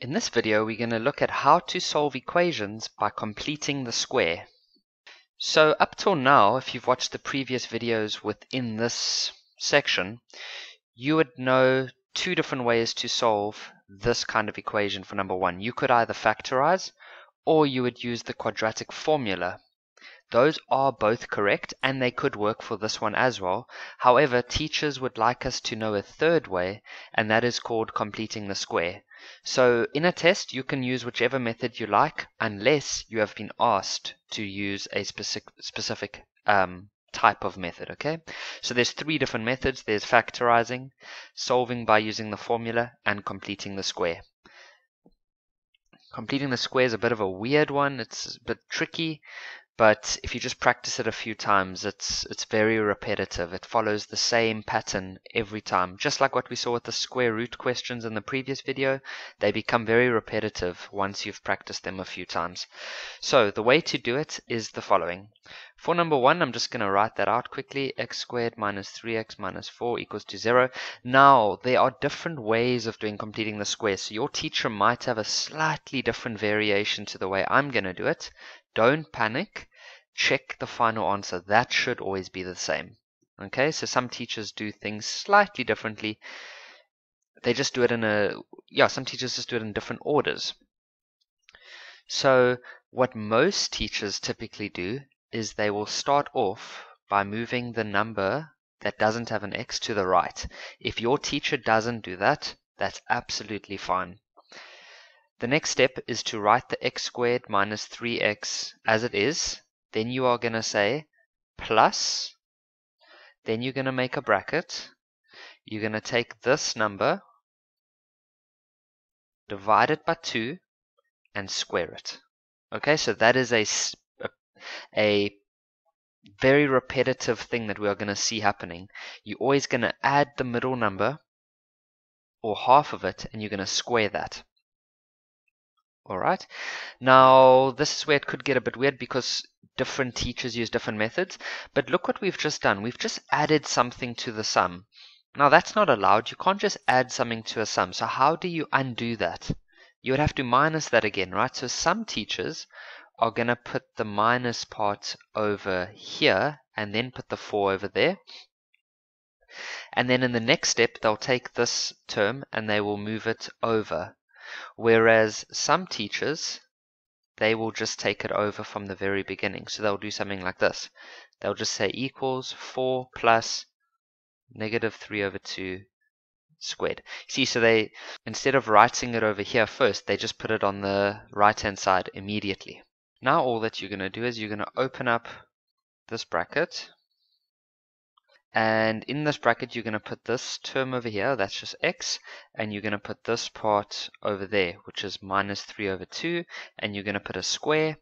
In this video, we're going to look at how to solve equations by completing the square. So up till now, if you've watched the previous videos within this section, you would know two different ways to solve this kind of equation for number one. You could either factorize or you would use the quadratic formula. Those are both correct and they could work for this one as well. However, teachers would like us to know a third way and that is called completing the square. So in a test, you can use whichever method you like unless you have been asked to use a specific, specific um, type of method, okay? So there's three different methods. There's factorizing, solving by using the formula, and completing the square. Completing the square is a bit of a weird one. It's a bit tricky, but if you just practice it a few times it's it's very repetitive. It follows the same pattern every time. Just like what we saw with the square root questions in the previous video they become very repetitive once you've practiced them a few times. So the way to do it is the following. For number one I'm just going to write that out quickly. X squared minus 3x minus 4 equals to 0 now there are different ways of doing completing the square. So your teacher might have a slightly different variation to the way I'm going to do it. Don't panic check the final answer. That should always be the same. Okay, so some teachers do things slightly differently. They just do it in a, yeah, some teachers just do it in different orders. So what most teachers typically do is they will start off by moving the number that doesn't have an x to the right. If your teacher doesn't do that, that's absolutely fine. The next step is to write the x squared minus 3x as it is then you are going to say plus, then you're going to make a bracket. You're going to take this number, divide it by 2, and square it. Okay, so that is a, a very repetitive thing that we are going to see happening. You're always going to add the middle number or half of it and you're going to square that. Alright, now this is where it could get a bit weird because different teachers use different methods. But look what we've just done. We've just added something to the sum. Now that's not allowed. You can't just add something to a sum. So how do you undo that? You would have to minus that again, right? So some teachers are going to put the minus part over here and then put the 4 over there. And then in the next step, they'll take this term and they will move it over. Whereas some teachers, they will just take it over from the very beginning. So they'll do something like this. They'll just say equals 4 plus negative 3 over 2 squared. See, so they, instead of writing it over here first, they just put it on the right-hand side immediately. Now all that you're going to do is you're going to open up this bracket and in this bracket, you're going to put this term over here, that's just x, and you're going to put this part over there, which is minus 3 over 2, and you're going to put a square.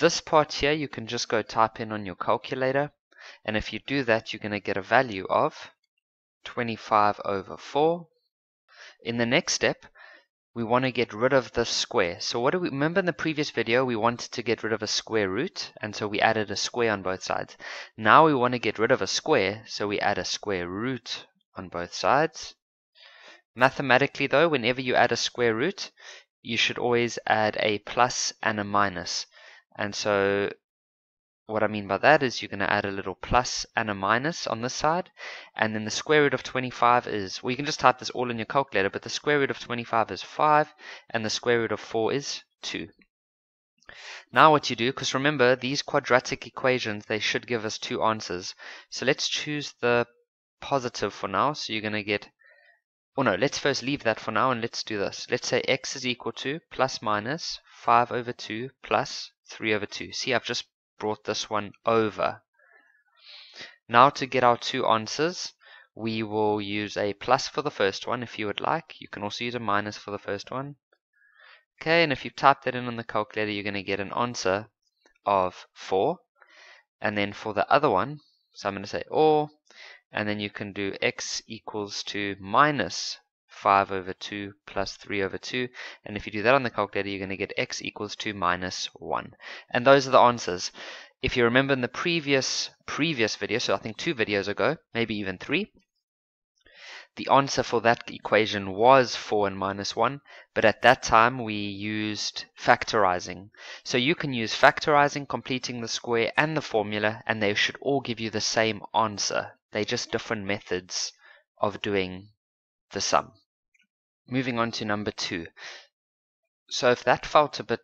This part here, you can just go type in on your calculator, and if you do that, you're going to get a value of 25 over 4. In the next step, we want to get rid of this square. So what do we remember in the previous video we wanted to get rid of a square root and so we added a square on both sides. Now we want to get rid of a square so we add a square root on both sides. Mathematically though whenever you add a square root you should always add a plus and a minus. And so what I mean by that is you're going to add a little plus and a minus on this side. And then the square root of 25 is, well, you can just type this all in your calculator, but the square root of 25 is 5, and the square root of 4 is 2. Now what you do, because remember, these quadratic equations, they should give us two answers. So let's choose the positive for now. So you're going to get, oh no, let's first leave that for now, and let's do this. Let's say x is equal to plus minus 5 over 2 plus 3 over 2. See, I've just brought this one over. Now to get our two answers, we will use a plus for the first one if you would like. You can also use a minus for the first one. Okay, and if you type that in on the calculator, you're going to get an answer of 4. And then for the other one, so I'm going to say or, and then you can do x equals to minus 5 over 2 plus 3 over 2. And if you do that on the calculator, you're going to get x equals 2 minus 1. And those are the answers. If you remember in the previous previous video, so I think two videos ago, maybe even three, the answer for that equation was 4 and minus 1, but at that time we used factorizing. So you can use factorizing, completing the square, and the formula, and they should all give you the same answer. They're just different methods of doing the sum. Moving on to number 2. So if that felt a bit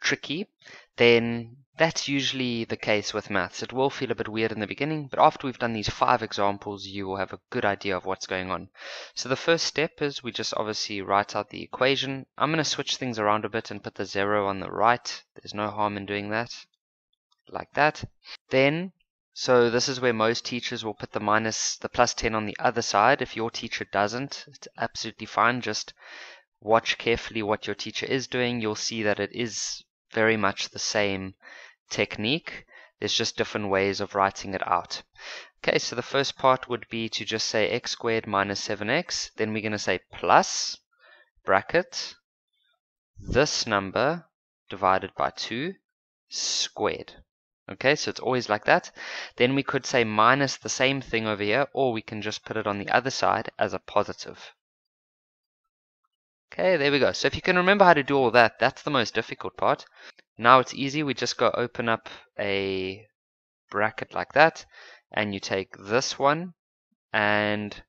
tricky, then that's usually the case with maths. It will feel a bit weird in the beginning, but after we've done these five examples, you will have a good idea of what's going on. So the first step is we just obviously write out the equation. I'm going to switch things around a bit and put the zero on the right. There's no harm in doing that, like that. Then, so this is where most teachers will put the minus, the plus 10 on the other side. If your teacher doesn't, it's absolutely fine. Just watch carefully what your teacher is doing. You'll see that it is very much the same technique. There's just different ways of writing it out. Okay, so the first part would be to just say x squared minus 7x. Then we're going to say plus, bracket, this number divided by 2 squared. Okay, so it's always like that. Then we could say minus the same thing over here, or we can just put it on the other side as a positive. Okay, there we go. So if you can remember how to do all that, that's the most difficult part. Now it's easy. We just go open up a bracket like that, and you take this one and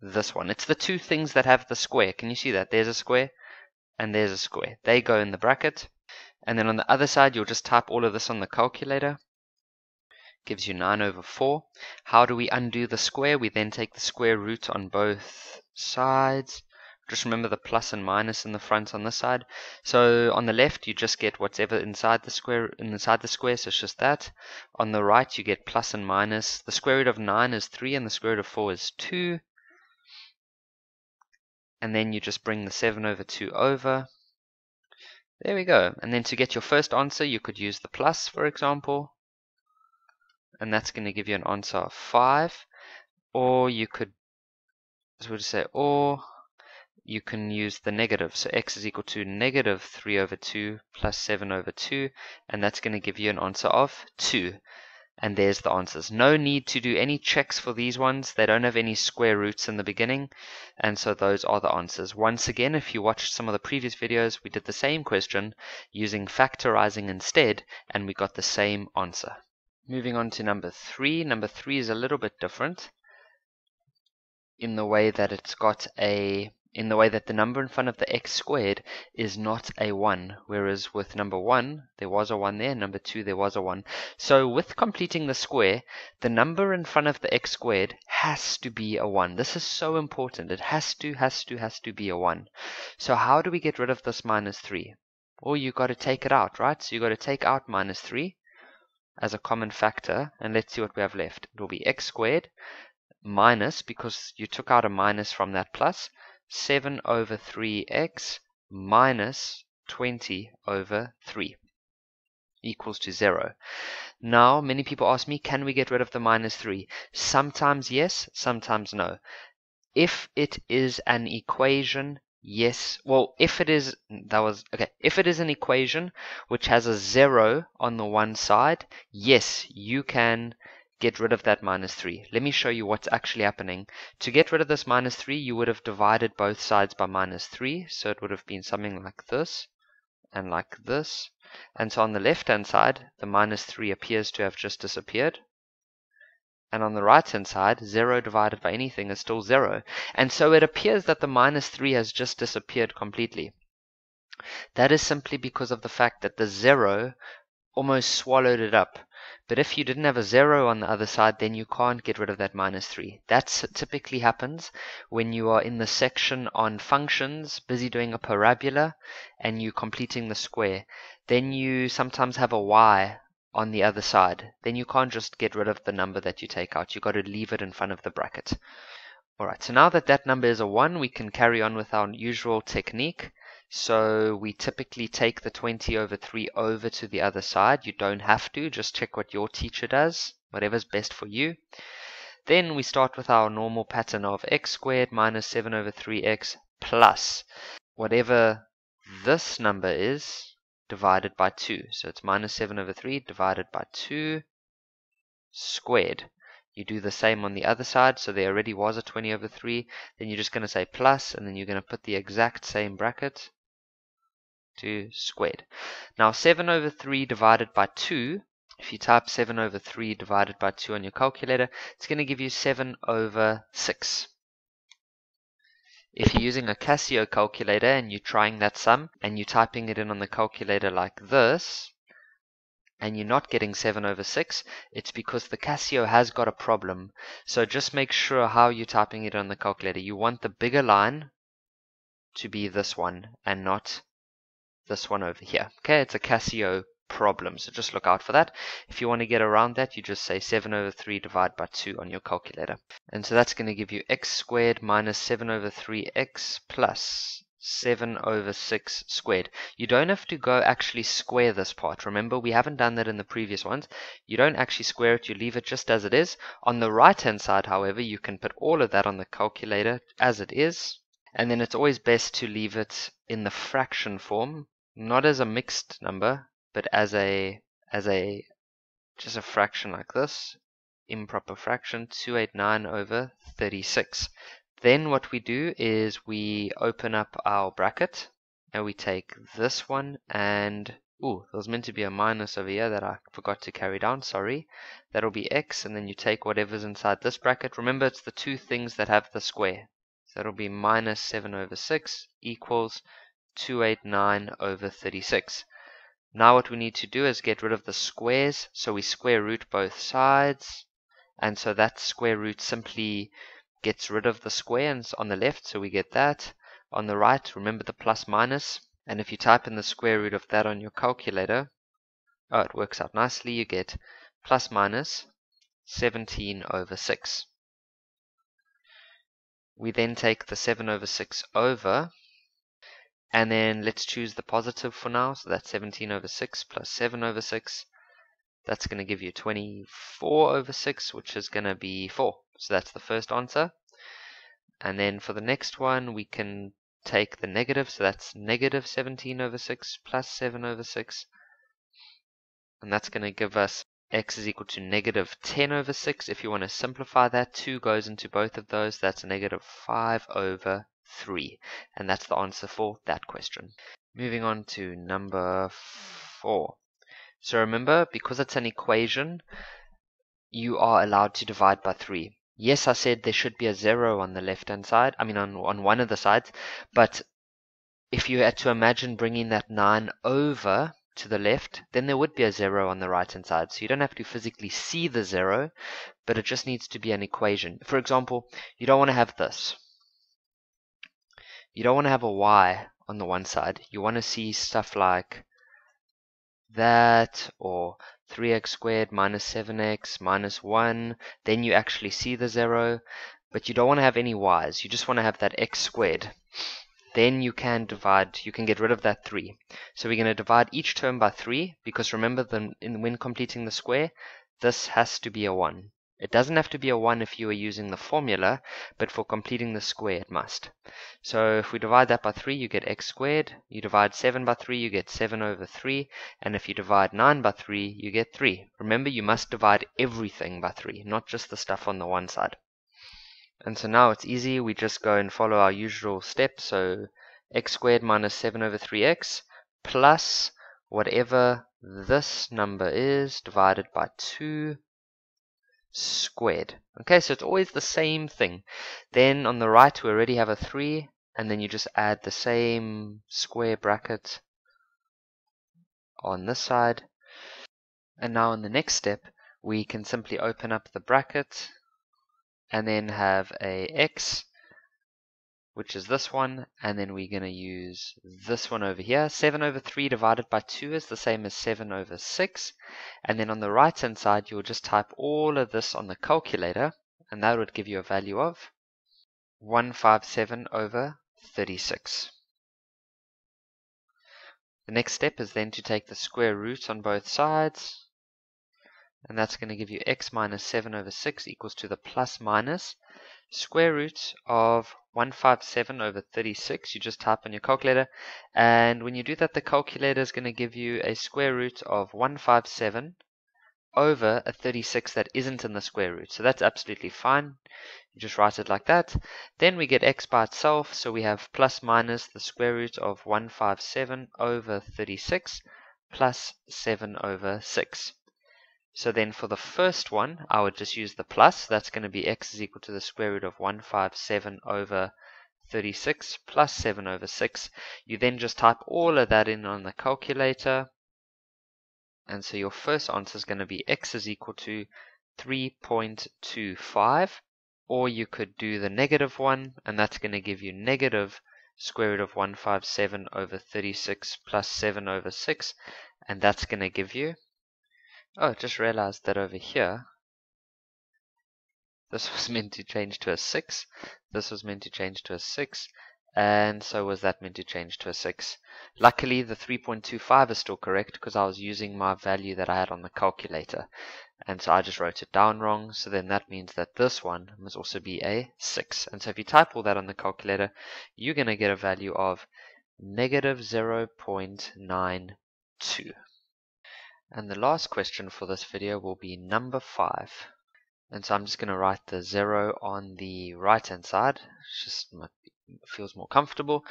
this one. It's the two things that have the square. Can you see that? There's a square and there's a square. They go in the bracket. And then on the other side, you'll just type all of this on the calculator. Gives you 9 over 4. How do we undo the square? We then take the square root on both sides. Just remember the plus and minus in the front on this side. So on the left, you just get whatever inside the square inside the square, so it's just that. On the right, you get plus and minus. The square root of 9 is 3, and the square root of 4 is 2. And then you just bring the 7 over 2 over. There we go. And then to get your first answer, you could use the plus, for example. And that's going to give you an answer of 5. Or you could, so we'll just say, or you can use the negative. So x is equal to negative 3 over 2 plus 7 over 2, and that's going to give you an answer of 2. And there's the answers. No need to do any checks for these ones. They don't have any square roots in the beginning. And so those are the answers. Once again, if you watched some of the previous videos, we did the same question using factorizing instead, and we got the same answer. Moving on to number three. Number three is a little bit different in the way that it's got a in the way that the number in front of the x squared is not a 1, whereas with number 1, there was a 1 there, number 2, there was a 1. So with completing the square, the number in front of the x squared has to be a 1. This is so important. It has to, has to, has to be a 1. So how do we get rid of this minus 3? Well, you got to take it out, right? So you got to take out minus 3 as a common factor, and let's see what we have left. It will be x squared minus, because you took out a minus from that plus, 7 over 3x minus 20 over 3 equals to 0. Now, many people ask me, can we get rid of the minus 3? Sometimes yes, sometimes no. If it is an equation, yes. Well, if it is, that was, okay. If it is an equation which has a 0 on the one side, yes, you can get rid of that minus 3. Let me show you what's actually happening. To get rid of this minus 3, you would have divided both sides by minus 3. So it would have been something like this and like this. And so on the left-hand side, the minus 3 appears to have just disappeared. And on the right-hand side, 0 divided by anything is still 0. And so it appears that the minus 3 has just disappeared completely. That is simply because of the fact that the 0 almost swallowed it up. But if you didn't have a zero on the other side, then you can't get rid of that minus 3. That typically happens when you are in the section on functions, busy doing a parabola, and you completing the square. Then you sometimes have a y on the other side. Then you can't just get rid of the number that you take out. You've got to leave it in front of the bracket. Alright, so now that that number is a 1, we can carry on with our usual technique. So we typically take the 20 over 3 over to the other side. You don't have to, just check what your teacher does, whatever's best for you. Then we start with our normal pattern of x squared minus 7 over 3x plus whatever this number is divided by 2. So it's minus 7 over 3 divided by 2 squared. you do the same on the other side. So there already was a 20 over 3. Then you're just going to say plus, and then you're going to put the exact same bracket to squared. Now 7 over 3 divided by 2, if you type 7 over 3 divided by 2 on your calculator, it's going to give you 7 over 6. If you're using a Casio calculator and you're trying that sum and you're typing it in on the calculator like this, and you're not getting 7 over 6, it's because the Casio has got a problem. So just make sure how you're typing it on the calculator. You want the bigger line to be this one and not this one over here. Okay, it's a Casio problem, so just look out for that. If you want to get around that, you just say 7 over 3 divided by 2 on your calculator. And so that's going to give you x squared minus 7 over 3x plus 7 over 6 squared. You don't have to go actually square this part. Remember, we haven't done that in the previous ones. You don't actually square it, you leave it just as it is. On the right hand side, however, you can put all of that on the calculator as it is. And then it's always best to leave it in the fraction form, not as a mixed number, but as a as a just a fraction like this, improper fraction, 289 over 36. Then what we do is we open up our bracket and we take this one and Ooh, there was meant to be a minus over here that I forgot to carry down, sorry. That'll be x, and then you take whatever's inside this bracket. Remember, it's the two things that have the square. So that'll be minus 7 over 6 equals 289 over 36. Now what we need to do is get rid of the squares, so we square root both sides. And so that square root simply gets rid of the square on the left, so we get that. On the right, remember the plus minus, and if you type in the square root of that on your calculator, oh, it works out nicely, you get plus minus 17 over 6. We then take the 7 over 6 over, and then let's choose the positive for now, so that's 17 over 6 plus 7 over 6. That's going to give you 24 over 6, which is going to be 4. So that's the first answer. And then for the next one, we can take the negative, so that's negative 17 over 6 plus 7 over 6. And that's going to give us x is equal to negative 10 over 6. If you want to simplify that, 2 goes into both of those. That's negative 5 over 3. And that's the answer for that question. Moving on to number 4. So remember, because it's an equation, you are allowed to divide by 3. Yes, I said there should be a 0 on the left-hand side, I mean on, on one of the sides, but if you had to imagine bringing that 9 over to the left, then there would be a 0 on the right-hand side. So you don't have to physically see the 0, but it just needs to be an equation. For example, you don't want to have this. You don't want to have a y on the one side. You want to see stuff like that or 3x squared minus 7x minus 1 then you actually see the 0 but you don't want to have any y's. You just want to have that x squared. Then you can divide you can get rid of that 3 so we're going to divide each term by 3 because remember the, in, when completing the square this has to be a 1 it doesn't have to be a 1 if you are using the formula, but for completing the square it must. So if we divide that by 3, you get x squared. You divide 7 by 3, you get 7 over 3. And if you divide 9 by 3, you get 3. Remember, you must divide everything by 3, not just the stuff on the one side. And so now it's easy. We just go and follow our usual steps. So x squared minus 7 over 3x plus whatever this number is divided by 2 squared. Okay, so it's always the same thing. Then on the right, we already have a 3, and then you just add the same square bracket on this side. And now in the next step, we can simply open up the bracket and then have a x which is this one, and then we're going to use this one over here. 7 over 3 divided by 2 is the same as 7 over 6. And then on the right hand side, you'll just type all of this on the calculator, and that would give you a value of 157 over 36. The next step is then to take the square root on both sides, and that's going to give you x minus 7 over 6 equals to the plus minus square root of 157 over 36. You just type on your calculator. And when you do that, the calculator is going to give you a square root of 157 over a 36 that isn't in the square root. So that's absolutely fine. You just write it like that. Then we get x by itself, so we have plus minus the square root of 157 over 36 plus 7 over 6. So then for the first one, I would just use the plus. That's going to be x is equal to the square root of 157 over 36 plus 7 over 6. You then just type all of that in on the calculator. And so your first answer is going to be x is equal to 3.25. Or you could do the negative one, and that's going to give you negative square root of 157 over 36 plus 7 over 6. And that's going to give you Oh, I just realized that over here, this was meant to change to a 6, this was meant to change to a 6, and so was that meant to change to a 6. Luckily, the 3.25 is still correct because I was using my value that I had on the calculator. And so I just wrote it down wrong, so then that means that this one must also be a 6. And so if you type all that on the calculator, you're going to get a value of negative 0.92. And the last question for this video will be number 5. And so I'm just going to write the 0 on the right hand side. Just feels more comfortable.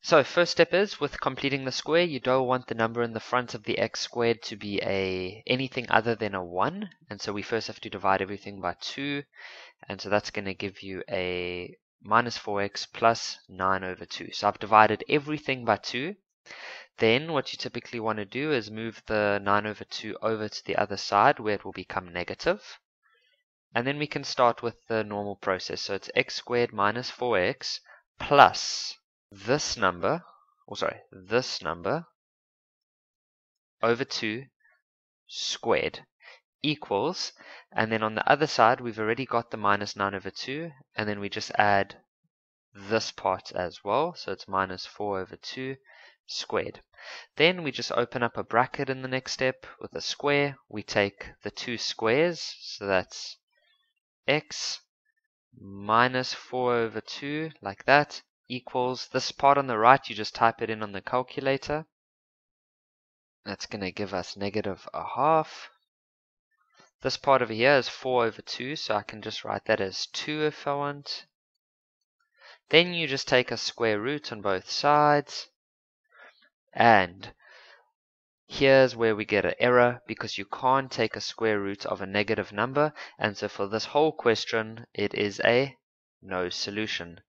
So first step is with completing the square, you don't want the number in the front of the x squared to be a anything other than a 1. And so we first have to divide everything by 2. And so that's going to give you a minus 4x plus 9 over 2. So I've divided everything by 2. Then what you typically want to do is move the 9 over 2 over to the other side where it will become negative. And then we can start with the normal process. So it's x squared minus 4x plus this number, or sorry, this number over 2 squared equals, and then on the other side we've already got the minus 9 over 2, and then we just add this part as well. So it's minus 4 over 2 squared. Then we just open up a bracket in the next step with a square. We take the two squares, so that's x minus 4 over 2, like that, equals this part on the right, you just type it in on the calculator. That's going to give us negative a half. This part over here is 4 over 2, so I can just write that as 2 if I want. Then you just take a square root on both sides. And here's where we get an error because you can't take a square root of a negative number. And so for this whole question, it is a no solution.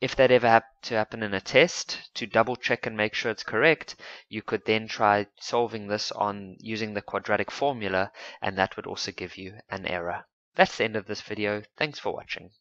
If that ever happened to happen in a test, to double check and make sure it's correct, you could then try solving this on using the quadratic formula, and that would also give you an error. That's the end of this video. Thanks for watching.